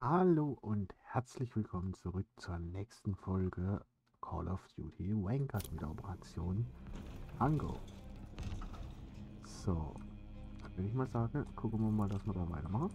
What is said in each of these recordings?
Hallo und herzlich willkommen zurück zur nächsten Folge Call of Duty Vanguard mit der Operation Tango. So, würde ich mal sagen, gucken wir mal, dass wir da weitermachen.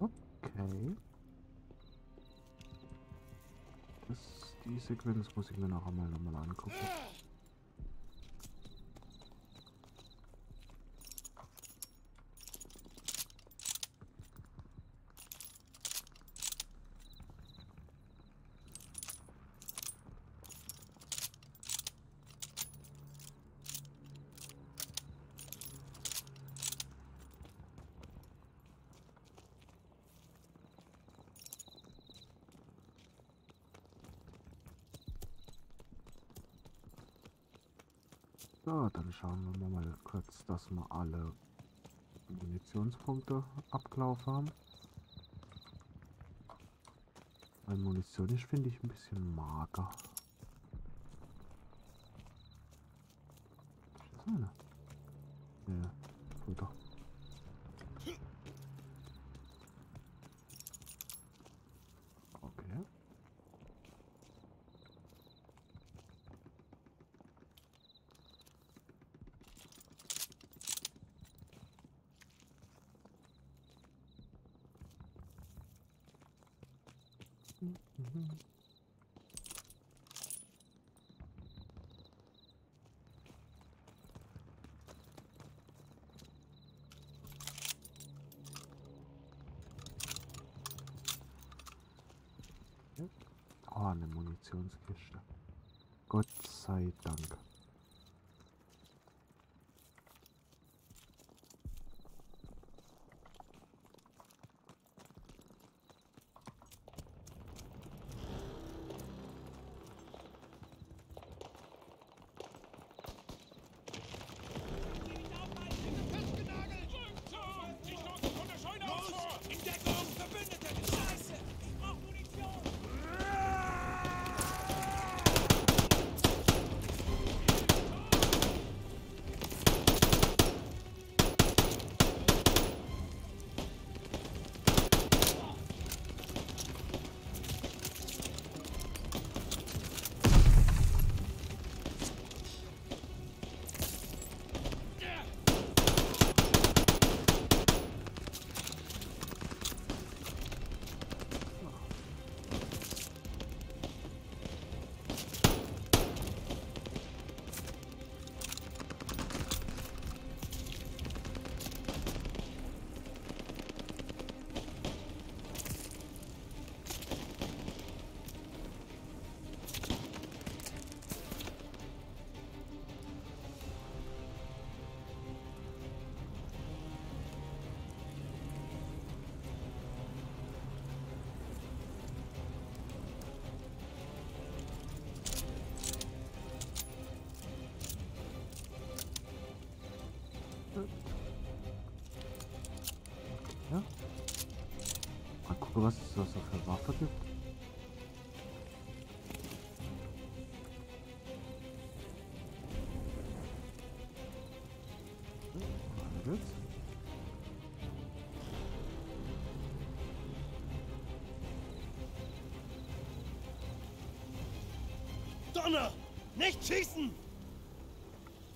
Okay. Das, die Sequenz muss ich mir noch einmal nochmal angucken. So, dann schauen wir mal kurz, dass wir alle Munitionspunkte abgelaufen haben. Weil Munition ist, finde ich, ein bisschen mager. Ist das eine? Ja, Oh, eine Munitionskiste. Gott sei Dank. Was es da so für Waffe gibt. Donner! Nicht schießen!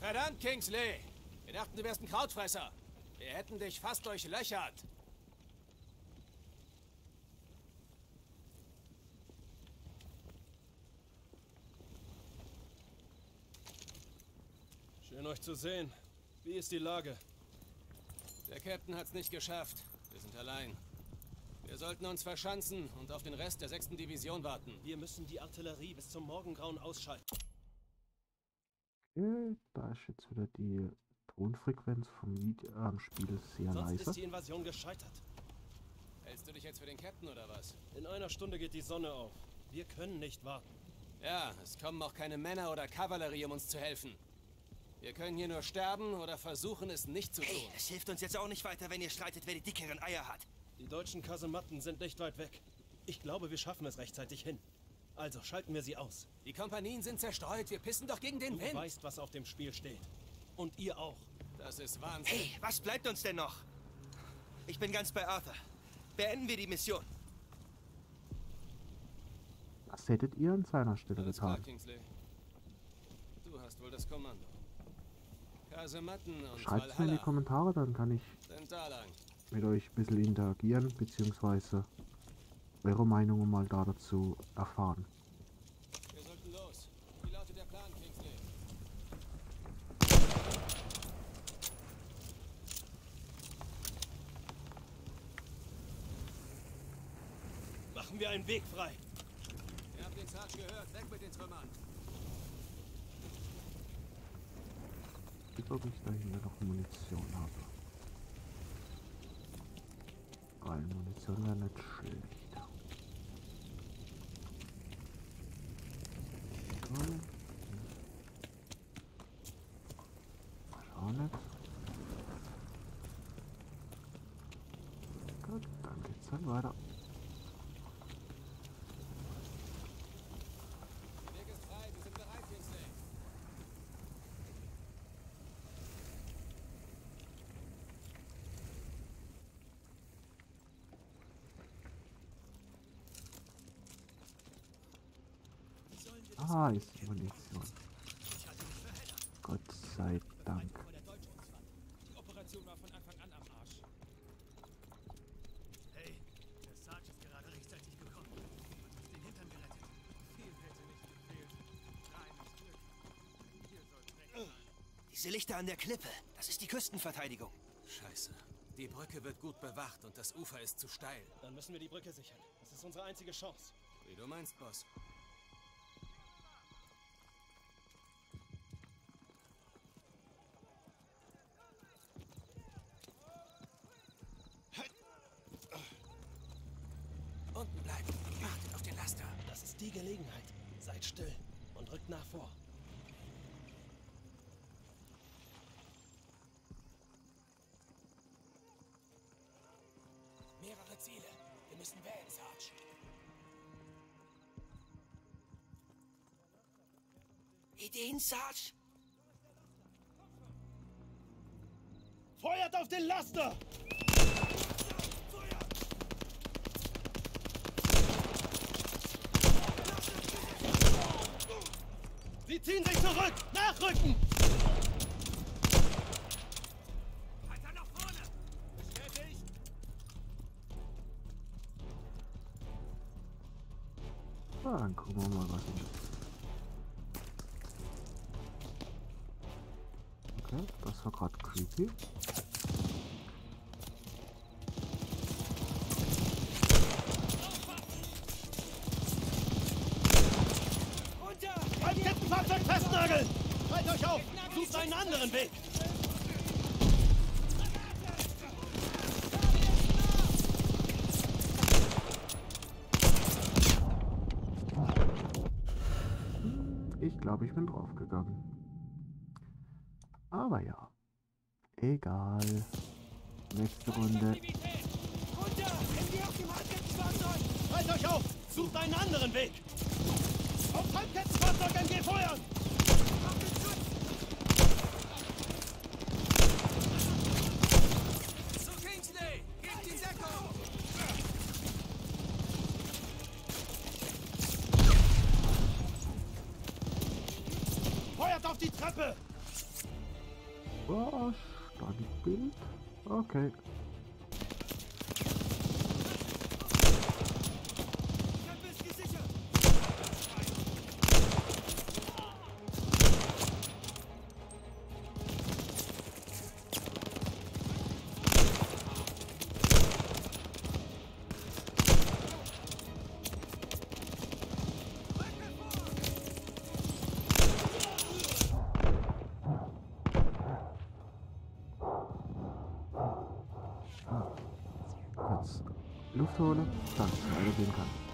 Verdammt, Kingsley! Wir dachten, du wärst ein Krautfresser. Wir hätten dich fast durchlöchert. Euch zu sehen. Wie ist die Lage? Der Captain hat's nicht geschafft. Wir sind allein. Wir sollten uns verschanzen und auf den Rest der 6. Division warten. Wir müssen die Artillerie bis zum Morgengrauen ausschalten. Okay, da ist jetzt wieder die Tonfrequenz vom Video, äh, Spiel sehr Sonst leise. ist die Invasion gescheitert. Hältst du dich jetzt für den Captain oder was? In einer Stunde geht die Sonne auf. Wir können nicht warten. Ja, es kommen auch keine Männer oder Kavallerie, um uns zu helfen. Wir können hier nur sterben oder versuchen, es nicht zu tun. Hey, es hilft uns jetzt auch nicht weiter, wenn ihr streitet, wer die dickeren Eier hat. Die deutschen Kasematten sind nicht weit weg. Ich glaube, wir schaffen es rechtzeitig hin. Also schalten wir sie aus. Die Kompanien sind zerstreut. Wir pissen doch gegen den Du Wind. weißt, was auf dem Spiel steht. Und ihr auch. Das ist Wahnsinn. Hey, was bleibt uns denn noch? Ich bin ganz bei Arthur. Beenden wir die Mission. Was hättet ihr an seiner Stelle klar, getan? Kingsley. Du hast wohl das Kommando. Schreibt es mir in die Kommentare, dann kann ich mit euch ein bisschen interagieren, beziehungsweise eure Meinungen mal da dazu erfahren. Machen wir einen Weg frei. Ihr habt den Sarge gehört. Weg mit den Trümmern. Ich ob ich da hinten noch Munition habe. Weil Munition wäre nicht schlecht. Toll. Schau nicht. Gut, dann geht's dann weiter. Der Weg ist frei. Wir sind bereit, Kingsley. Ah, ist die Munition. Gott sei Dank. Die Operation war von Anfang an am Arsch. Hey, der Sarge ist gerade rechtzeitig gekommen und uns den Hintern gerettet. Viel hätte nicht gefehlt. Reines Glück. Hier soll's weg sein. Diese Lichter an der Klippe, das ist die Küstenverteidigung. Scheiße. Die Brücke wird gut bewacht und das Ufer ist zu steil. Dann müssen wir die Brücke sichern. Das ist unsere einzige Chance. Wie du meinst, Boss. Die Gelegenheit. Seid still und rückt nach vor. Mehrere Ziele. Wir müssen wählen, Sarge. Ideen, Sarge? Feuert auf den Laster! Sie ziehen sich zurück! Nachrücken! Weiter nach vorne! Bestätigt! Na, dann gucken wir mal, was ich. Okay, das war gerade creepy. Beim Kettenfahrzeug festnageln! Halt euch auf! Sucht einen anderen Weg! Ich glaube, ich bin draufgegangen. Aber ja. Egal. Nächste Runde. Halt euch auf! Sucht einen anderen Weg! Auf Halbkettenfahrzeug MG feuern! Zu Kingsley! Gebt die Deckung! Feuert auf die Treppe! Oh, Standbild. Okay. Luft hole, dann weitergehen kann.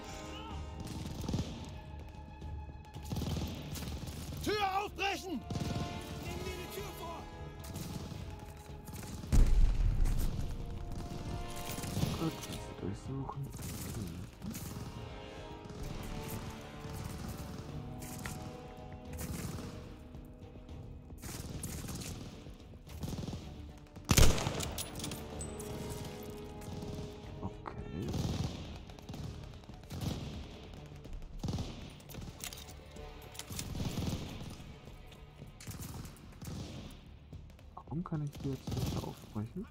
Kann ich die jetzt nicht aufbrechen?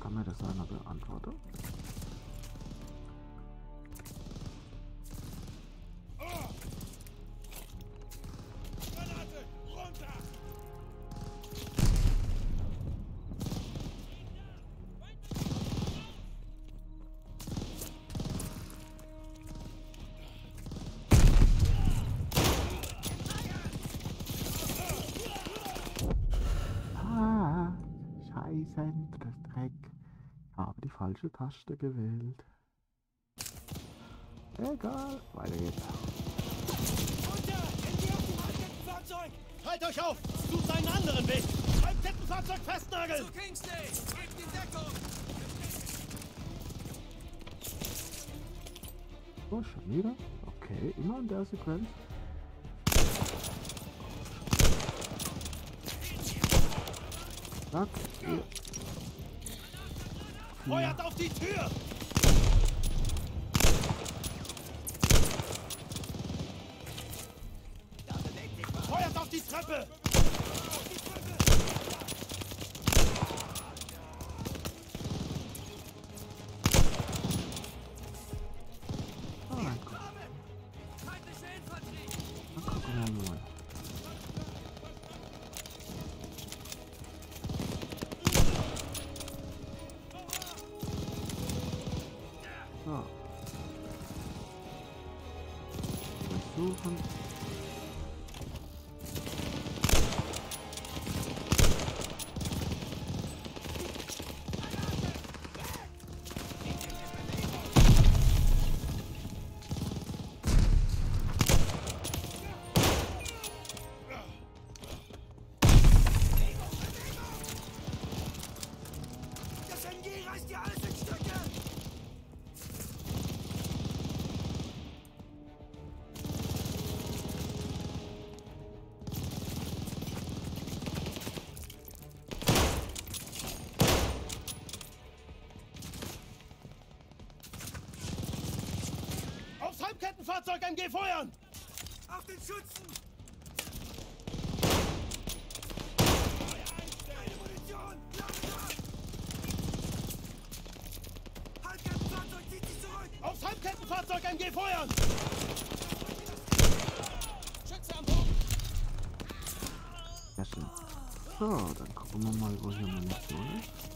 Kann mir das einer beantworten? Das Dreck. Ich habe die falsche Taste gewählt. Egal, weiter geht's. Runter! Handy auf dem Halbkettenfahrzeug! Halt euch auf! Sucht einen anderen Weg! Halbkettenfahrzeug festnageln! Zu Kingsley! Gebt die Deckung! Oh, schon wieder? Okay, immer in der Sequenz. Zack, hier. Feuert auf die Tür! Feuert auf die Treppe! Kuchen. Aufs Halbkettenfahrzeug MG feuern! Auf den Schützen! Keine Munition! Halbkettenfahrzeug zieht sich zurück! Aufs Halbkettenfahrzeug MG feuern! Schütze am Boden! Sehr schön. So, dann gucken wir mal, wo hier Munition ist.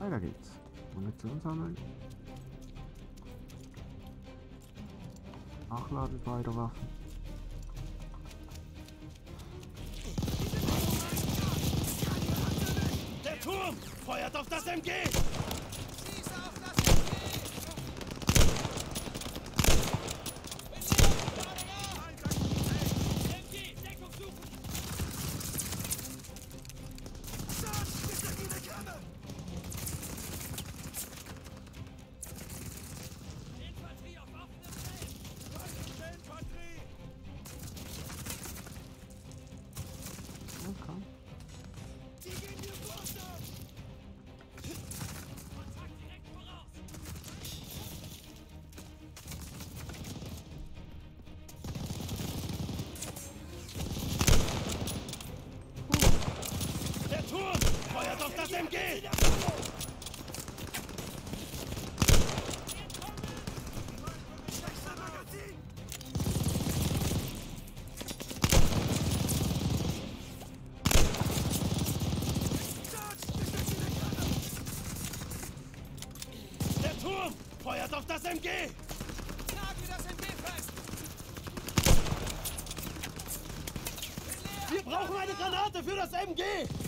Weiter geht's. Munition sammeln. Nachladen beide Waffen. Der Turm feuert auf das MG! Feuert auf das MG! Der Turm feuert auf das MG! Nagel das MG fest! Wir brauchen eine Granate für das MG!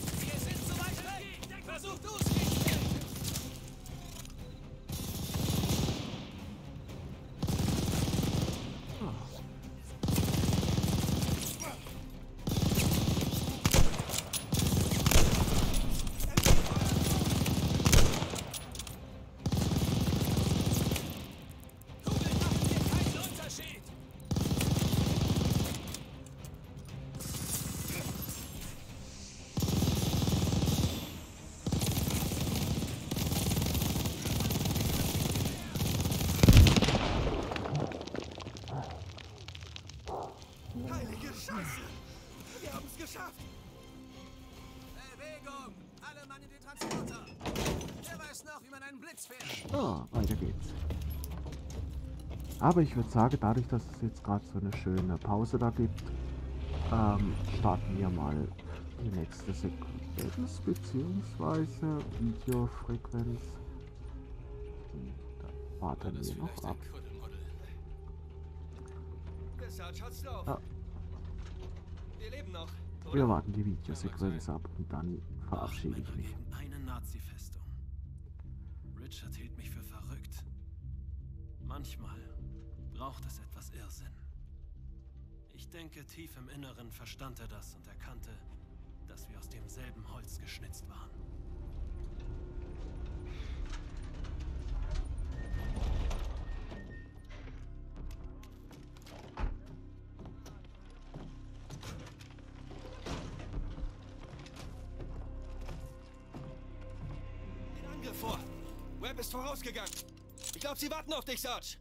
So, weiter geht's. Aber ich würde sagen, dadurch, dass es jetzt gerade so eine schöne Pause da gibt, ähm, starten wir mal die nächste Sequenz beziehungsweise Videofrequenz. Da warten wir noch ab. Oder? Wir warten die Videosequenz ab und dann verabschiede ich mich. Manchmal braucht es etwas Irrsinn. Ich denke, tief im Inneren verstand er das und erkannte, dass wir aus demselben Holz geschnitzt waren. Den Angriff vor. Webb ist vorausgegangen. Ich glaube, sie warten auf dich, Sarge.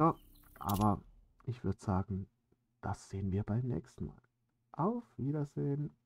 Ja, aber ich würde sagen, das sehen wir beim nächsten Mal. Auf Wiedersehen.